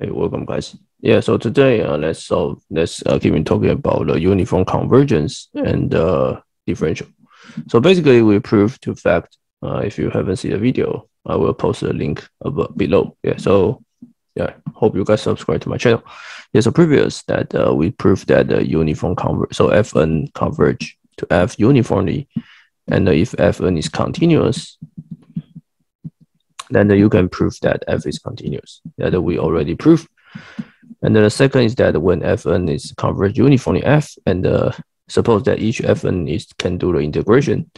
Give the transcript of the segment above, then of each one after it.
Hey, welcome, guys. Yeah, so today uh, let's solve. Let's uh, keep on talking about the uniform convergence and uh, differential. So basically, we prove to fact. Uh, if you haven't seen the video, I will post a link above below. Yeah, so yeah, hope you guys subscribe to my channel. Yeah, so previous that uh, we proved that the uniform converge. So Fn converge to F uniformly, and if Fn is continuous, then you can prove that f is continuous. That we already proved. And then the second is that when fn is converged uniformly f, and uh, suppose that each fn is can do the integration,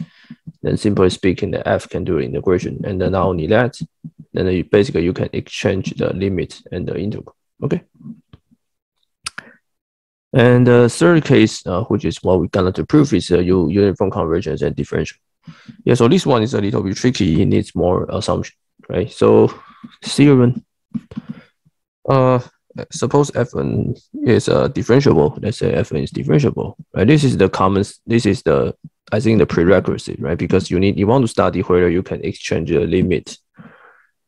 then simply speaking, the f can do the integration. And then not only that, then you, basically you can exchange the limit and the integral. Okay. And the third case, uh, which is what we're gonna to prove, is uh, uniform convergence and differential. Yeah, so this one is a little bit tricky. It needs more assumption right? So theorem, uh, suppose fn is uh, differentiable. Let's say fn is differentiable, right? This is the common, this is the, I think the prerequisite, right? Because you need, you want to study whether you can exchange the limit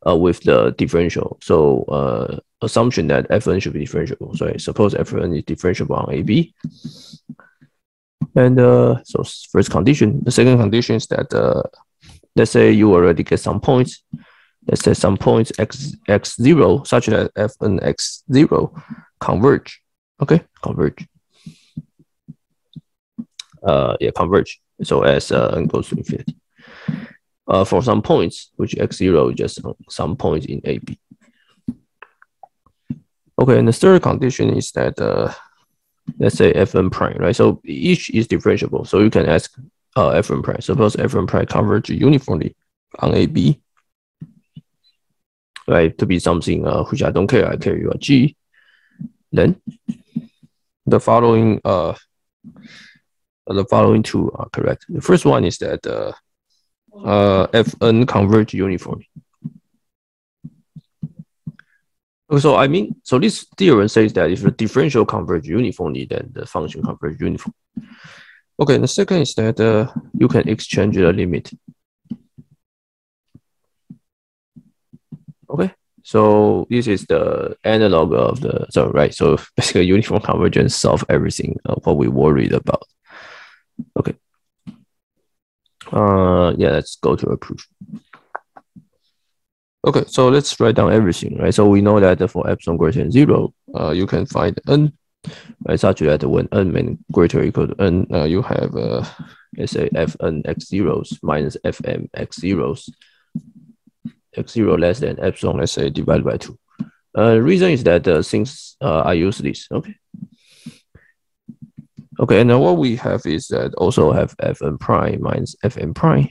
uh, with the differential. So uh, assumption that fn should be differentiable. So suppose fn is differentiable on AB. And uh, so first condition, the second condition is that uh, let's say you already get some points let's say some points x x zero such that f and x zero converge. Okay, converge. Uh, yeah, converge. So as uh, n goes to infinity. Uh, for some points, which x zero is just some points in a b. Okay, and the third condition is that uh, let's say fn prime, right? So each is differentiable. So you can ask uh, fn prime. Suppose fn prime converge uniformly on a b right, to be something uh, which I don't care, I care you are G, then the following uh, the following two are correct. The first one is that uh, uh, Fn converge uniformly. So I mean, so this theorem says that if the differential converge uniformly, then the function converge uniformly. Okay, the second is that uh, you can exchange the limit Okay, so this is the analog of the so right. So basically, uniform convergence solve everything of what we worried about. Okay. Uh, yeah, let's go to a proof. Okay, so let's write down everything, right? So we know that for epsilon greater than zero, uh, you can find n, right? Such that when n mean greater or equal to n, uh, you have uh, let's say fn x zeros minus fm x zeros x zero less than epsilon, let's say divided by two. Uh, reason is that uh, since uh, I use this, okay. Okay, and then what we have is that also have fn prime minus fn prime.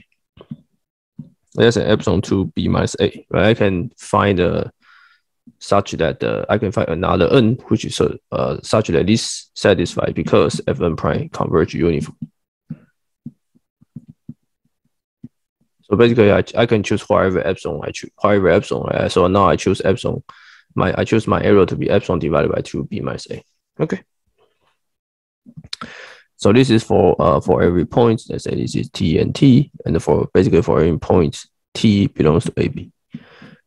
Let's say epsilon two b minus a, right? I can find a uh, such that uh, I can find another n which is uh, such that this satisfied because fn prime converge uniform. So basically, I, I can choose whatever epsilon I choose, whatever epsilon. Right? So now I choose epsilon. My I choose my error to be epsilon divided by two b minus a. Okay. So this is for uh for every point. Let's say this is t and t, and for basically for every point t belongs to ab.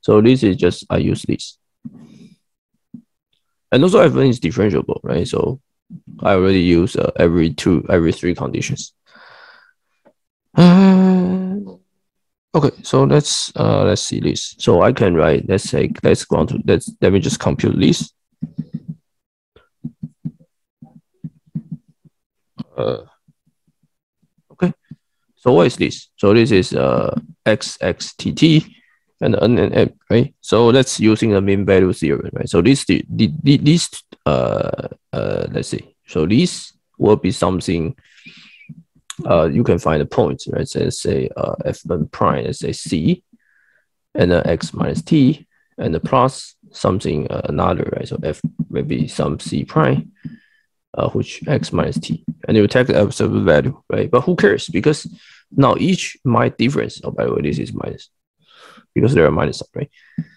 So this is just I use this. And also everything is differentiable, right? So I already use uh, every two, every three conditions. Uh, Okay, so let's uh let's see this. So I can write, let's say, let's go on to let's let me just compute this. Uh, okay, so what is this? So this is uh xxtt and n and m, right? So that's using the mean value theorem, right? So this the, the, this uh uh let's see. So this will be something uh, you can find the points, right? So let's say uh, f1 prime, let's say c, and then x minus t, and the plus something uh, another, right? So f maybe some c prime, uh, which x minus t, and you take the absolute value, right? But who cares? Because now each might difference. Oh, by the way, this is minus because there are minus, right?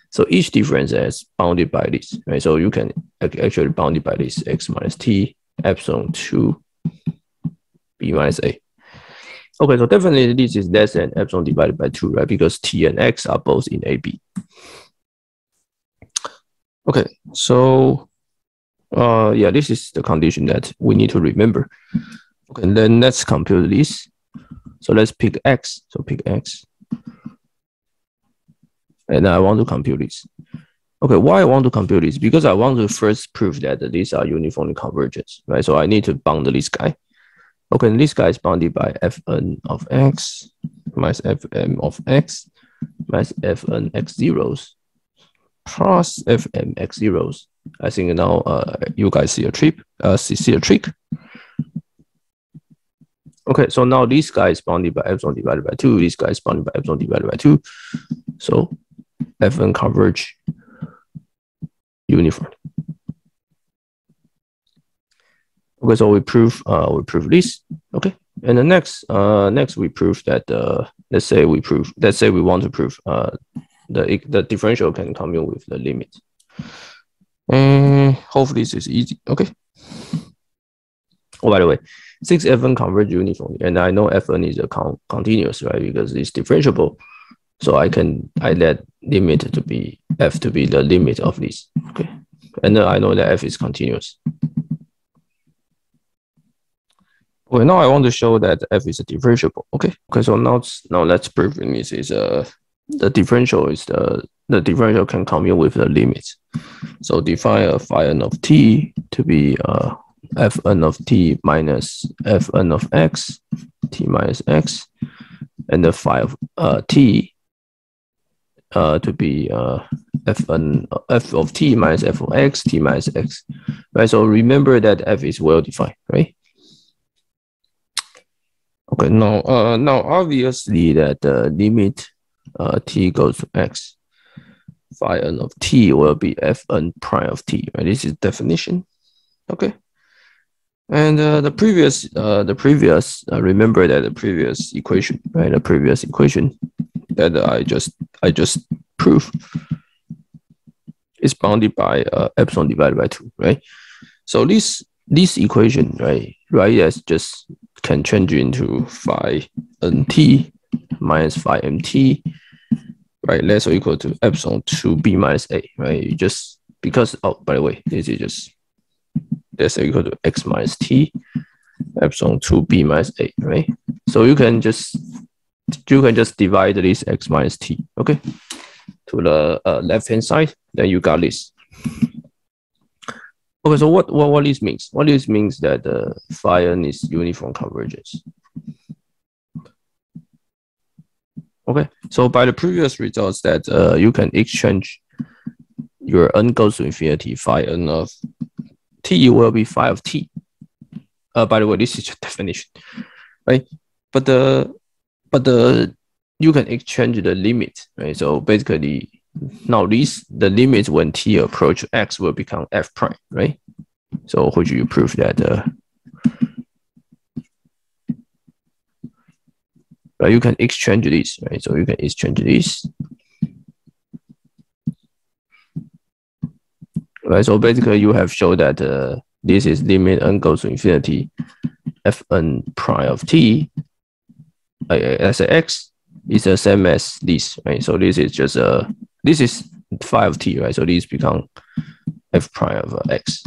So each difference is bounded by this, right? So you can actually bounded by this x minus t epsilon two b minus a. Okay, so definitely this is less than epsilon divided by 2, right? Because t and x are both in AB. Okay, so uh, yeah, this is the condition that we need to remember. Okay, and then let's compute this. So let's pick x. So pick x. And I want to compute this. Okay, why I want to compute this? Because I want to first prove that these are uniformly convergent, right? So I need to bound this guy. Okay, this guy is bounded by fn of x minus fm of x minus fn x zeros plus fm x zeros. I think now uh, you guys see a trick. Uh, see, see a trick. Okay, so now this guy is bounded by epsilon divided by 2. This guy is bounded by epsilon divided by 2. So Fn converge uniform. Okay, so we prove uh we prove this. Okay, and the next uh next we prove that uh let's say we prove let's say we want to prove uh the the differential can commute with the limit. And hopefully this is easy. Okay. Oh, by the way, six Fn converge uniformly, and I know Fn is a con continuous, right? Because it's differentiable. So I can I let limit to be f to be the limit of this. Okay. And then I know that f is continuous. Okay, now I want to show that f is a differentiable. Okay. Okay, so now now let's prove is a uh, the differential is the the differential can commute with the limits. So define a phi n of t to be uh fn of t minus fn of x, t minus x, and the phi of uh, t uh, to be uh, fn f of t minus f of x, t minus x, right? So remember that f is well defined, right? Okay, now uh, now obviously that the limit uh, t goes to x, phi n of t will be fn prime of t, right? This is definition. Okay. And uh, the previous, uh, the previous, uh, remember that the previous equation, right? The previous equation that I just, I just proved is bounded by uh, epsilon divided by two, right? So this, this equation, right, right, as just can change into phi nt minus phi mt, right, less or equal to epsilon two b minus a, right? You just because oh, by the way, this is just that's equal to x minus t epsilon 2b minus a, right? So you can just you can just divide this x minus t, okay, to the uh, left hand side. Then you got this. Okay, so what what what this means? What this means that the uh, phi n is uniform convergence. Okay, so by the previous results that uh, you can exchange your n goes to infinity phi n of t will be phi of t. Uh, by the way, this is your definition, right? But the but the you can exchange the limit, right? So basically, now this the limit when t approach x will become f prime, right? So which you prove that uh, you can exchange this, right? So you can exchange this right? So basically, you have shown that uh, this is limit n goes to infinity, fn prime of t as a x is the same as this, right? So this is just a this is phi of t, right? So these become f prime of x.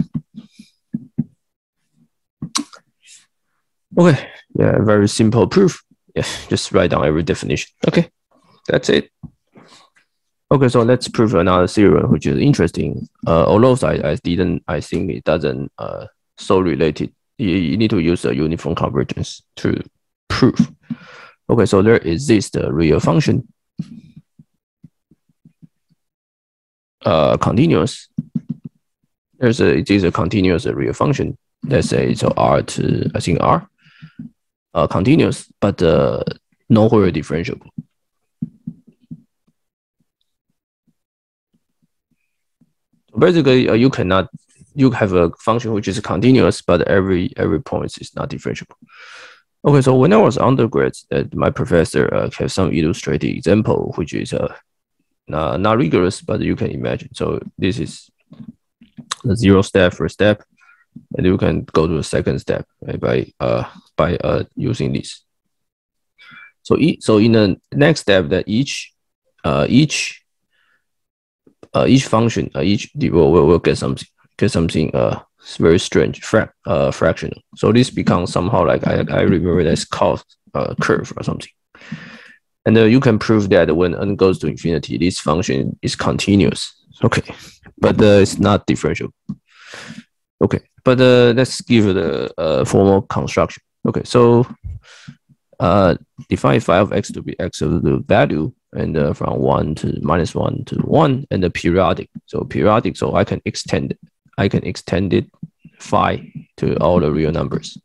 Okay, yeah, very simple proof. Yeah, just write down every definition. Okay, that's it. Okay, so let's prove another theorem which is interesting. Uh, although I, I didn't, I think it doesn't uh, so related. You, you need to use a uniform convergence to prove. Okay, so there exists a real function, uh, continuous. There's a it is a continuous real function. Let's say so R to I think R, uh, continuous, but uh, nowhere differentiable. basically uh, you cannot you have a function which is continuous, but every every point is not differentiable. Okay, so when I was undergrad, uh, my professor uh, have some illustrated example, which is uh, not, not rigorous, but you can imagine. So this is the zero step, first step, and you can go to the second step right, by uh by uh using this. So e so in the next step, that each uh each uh, each function, uh, each will will will get something, get something uh very strange, fra- uh fractional. So this becomes somehow like I I remember that's called uh curve or something. And uh, you can prove that when n goes to infinity, this function is continuous. Okay, but uh, it's not differential. Okay, but uh, let's give the uh, formal construction. Okay, so uh, define phi of x to be x of the value and uh, from 1 to minus 1 to 1 and the periodic. So periodic, so I can extend it. I can extend it phi to all the real numbers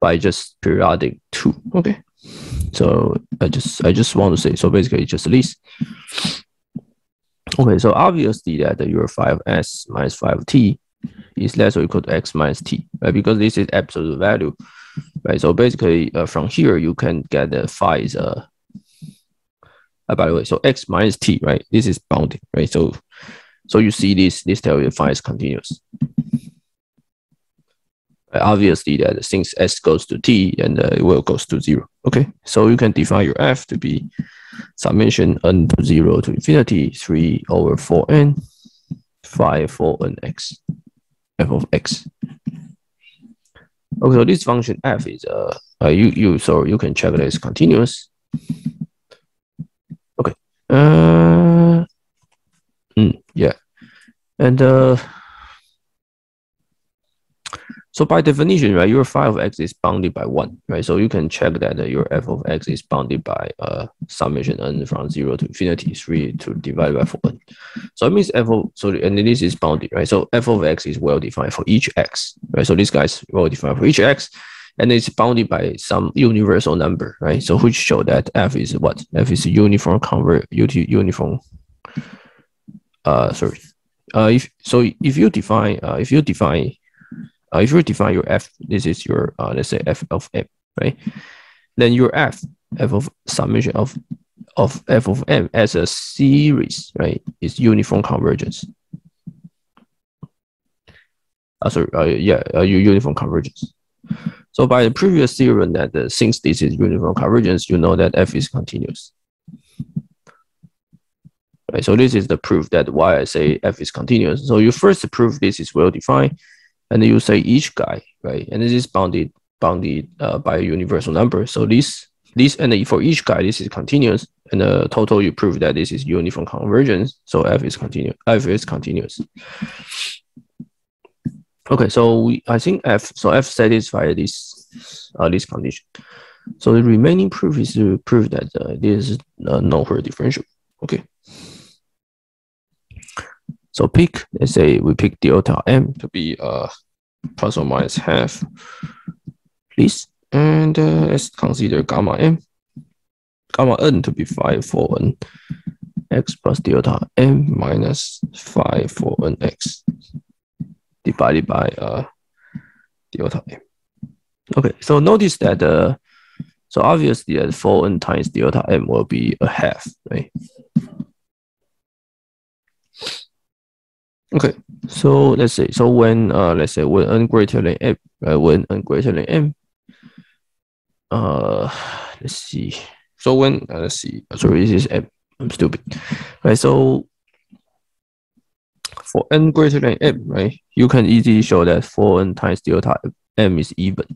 by just periodic 2. Okay. So I just I just want to say so basically just this. Okay, so obviously that your phi of s minus phi of t is less or equal to x minus t, right? Because this is absolute value, right? So basically uh, from here you can get the phi is uh, uh, by the way, so x minus t, right? This is bounded, right? So so you see this this tell you phi is continuous obviously that since s goes to t and uh, it will goes to zero. Okay, so you can define your f to be summation n to zero to infinity three over four n five four n x f of x. Okay, so this function f is uh, uh you you so you can check that it's continuous. Okay, uh, mm, yeah, and uh. So by definition, right, your phi of x is bounded by one, right? So you can check that uh, your f of x is bounded by uh, summation n from zero to infinity, three to divided by four n. So it means f of so and this is bounded, right? So f of x is well defined for each x, right? So this guy is well defined for each x, and it's bounded by some universal number, right? So which show that f is what? f is uniform convert uniform. Uh, sorry. Uh, if so, if you define uh, if you define uh, if you define your f, this is your uh, let's say f of m, right? Then your f, f of summation of of f of m as a series, right, is uniform convergence. Uh, sorry, uh, yeah, uh, uniform convergence. So by the previous theorem that uh, since this is uniform convergence, you know that f is continuous. Right, so this is the proof that why I say f is continuous. So you first prove this is well defined, and you say each guy, right? And this is bounded bounded uh, by a universal number. So this this and for each guy, this is continuous, and the total you prove that this is uniform convergence. So f is continuous. F is continuous. Okay, so we I think f so f satisfies this uh, this condition. So the remaining proof is to prove that uh, this is uh, nowhere differential. Okay. So pick, let's say we pick delta m to be uh, plus or minus half, please. And uh, let's consider gamma m, gamma n to be 5 for n, x plus delta m minus 5 for n x divided by uh, delta m. Okay, so notice that uh, so obviously that 4n times delta m will be a half, right? Okay, so let's say so when uh let's say when n greater than m, uh, when n greater than m, uh let's see. So when uh, let's see, sorry, this is m. I'm stupid. Right, so for n greater than m, right, you can easily show that 4n times delta m is even.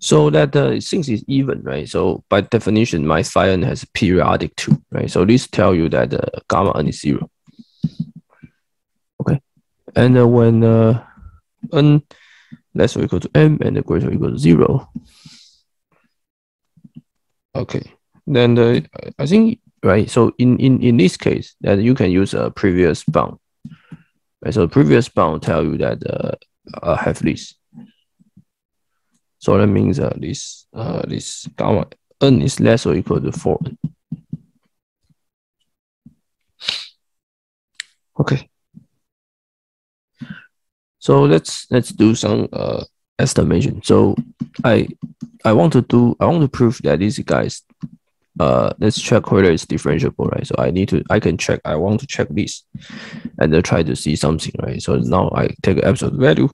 So that uh, since it's even, right? So by definition, my phi n has periodic too, right? So this tell you that uh, gamma n is zero. Okay, and uh, when uh, n less or equal to m and greater or equal to zero, okay, then the I think right. So in in in this case, that you can use a previous bound. Right, so previous bound tell you that uh, uh have this so that means uh, this uh, this gamma n is less or equal to 4n. Okay. So let's let's do some uh, estimation. So I I want to do I want to prove that these guys uh let's check whether it's differentiable, right? So I need to I can check I want to check this and then try to see something, right? So now I take absolute value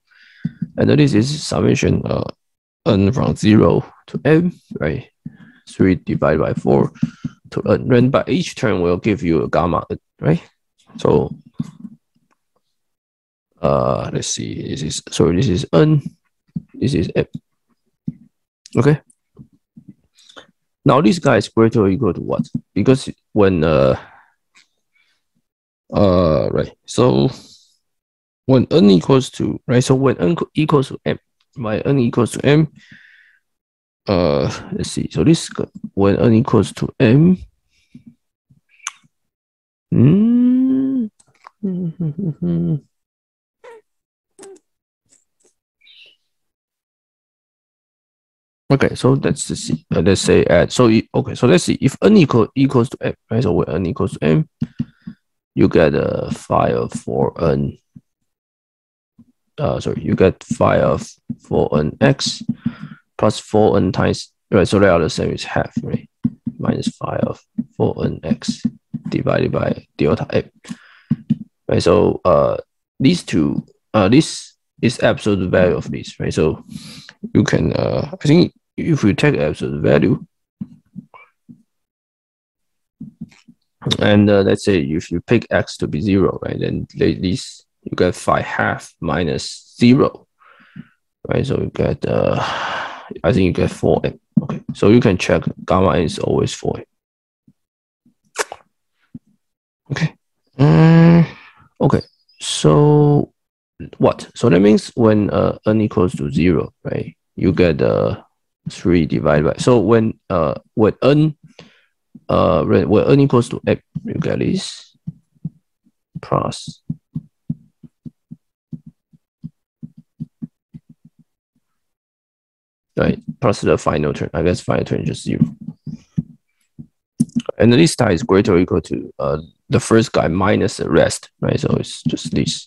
and then this is summation uh n from 0 to m, right? 3 divided by 4 to n, then by each term will give you a gamma n, right? So uh let's see, this is sorry, this is n, this is m. Okay. Now this guy is greater or equal to what? Because when uh uh right, so when n equals to right, so when n equals to m, by n equals to m, uh let's see, so this when n equals to m, mm, Okay, so let's see. Uh, let's say at so okay, so let's see if n equal equals to m, right? So when n equals to m, you get a phi for n. Uh, sorry, you get phi of four n x plus four n times right. So they are the same as half, right? Minus phi of four n x divided by delta m. Right. So uh, these two uh, this is absolute value of this, right? So you can, uh, I think if you take absolute value, and uh, let's say if you pick x to be zero, right, then this you get 5 half minus zero, right? So you get, uh, I think you get four m. Okay, so you can check gamma n is always four. Okay. Um, okay. So what? So that means when uh, n equals to zero, right? You get uh, three divided by. So when uh when n uh when n equals to x, you get this plus right plus the final term. I guess final term is just zero. And this time is greater or equal to uh the first guy minus the rest, right? So it's just this.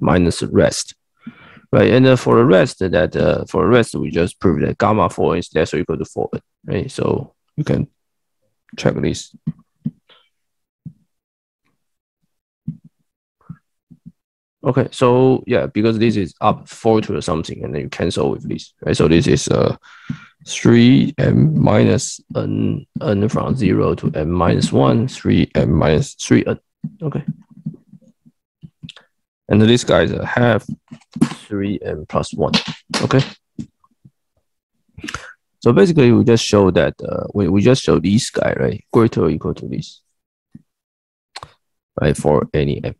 minus the rest, right? And uh, for the rest, that uh, for the rest, we just prove that gamma 4 is less or equal to 4, right? So you can check this. Okay, so yeah, because this is up 4 to something, and then you cancel with this, right? So this is uh, 3m minus n, n from 0 to m minus 1, 3m minus 3n. Okay. And this guy is a half, three, and plus one. Okay. So basically, we just show that uh, we, we just show this guy, right? Greater or equal to this, right? For any m.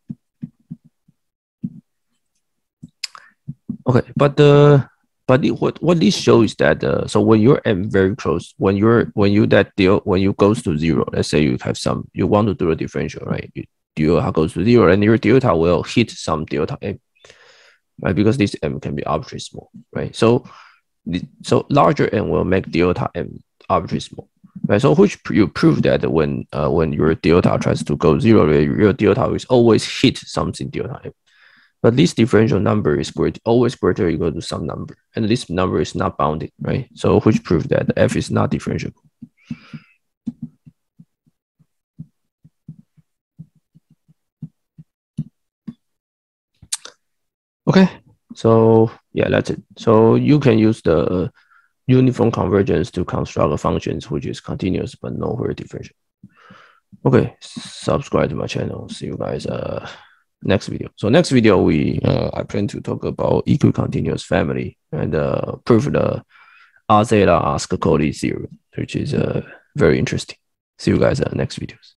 Okay, but the but what what this shows is that uh, so when you're m very close, when you're when you that deal when you goes to zero, let's say you have some you want to do a differential, right? You, delta goes to zero, and your delta will hit some delta m, right? Because this m can be arbitrarily small, right? So, so larger m will make delta m arbitrarily small, right? So which you prove that when uh, when your delta tries to go zero, your delta will always hit something delta m. But this differential number is great, always greater or equal to some number, and this number is not bounded, right? So which proves that f is not differentiable. Okay, so yeah, that's it. So you can use the uniform convergence to construct a functions which is continuous but nowhere differential. Okay, subscribe to my channel. See you guys uh next video. So next video we uh, I plan to talk about equicontinuous family and uh, prove the R zeta Ascoli theorem, which is uh very interesting. See you guys uh, next videos.